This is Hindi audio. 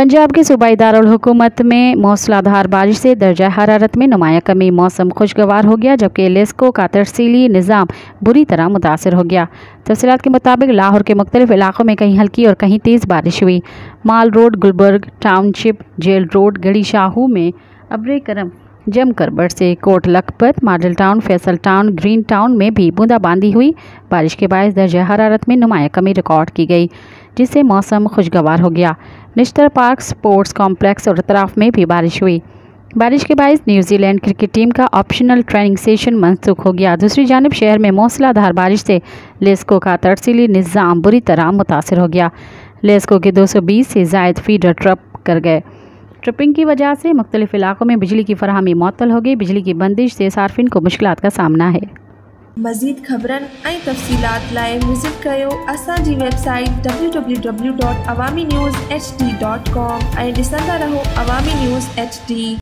पंजाब के सूबाई दारकूमत में मौसलाधार बारिश से दर्जा हरारत में नुमाया कमी। मौसम खुशगवार हो गया, जबकि लेस्को का तरसीली निज़ाम बुरी तरह मुतासर हो गया। तफसीत के मुताबिक लाहौर के मुख्तलिफ़ इलाकों में कहीं हल्की और कहीं तेज़ बारिश हुई। Mall Road, Gulberg, Township, Jail Road Garhi Shahu में अब्र करम जमकर बरसे। Kot Lakhpat Model Town, Faisal Town, Green Town में भी बूंदाबांदी हुई। बारिश के बायस दर्जा हरारत में नुमाया कमी रिकॉर्ड की गई। जिससे मौसम खुशगवार हो गया। निश्तर पार्क स्पोर्ट्स कॉम्प्लेक्स और अतराफ में भी बारिश हुई। बारिश के बायस न्यूजीलैंड क्रिकेट टीम का ऑप्शनल ट्रेनिंग सेशन मनसूख हो गया। दूसरी जानब शहर में मौसलाधार बारिश से लेस्को का तरसीली निज़ाम बुरी तरह मुतासर हो गया। लेस्को के 220 से जायद फीडर ट्रप कर गए। ट्रिपिंग की वजह से मुख्तलिफ़ इलाकों में बिजली की फरहमी मअतल हो गई। बिजली की बंदिश से सार्फिन को मुश्किल का सामना है। मज़ीद ख़बरनि ऐं तफ़सीलात लाइ विज़िट कयो असांजी वेबसाइट www.awami news hd.com ऐं ॾिसंदा रहो अवामी न्यूज़ एच डी।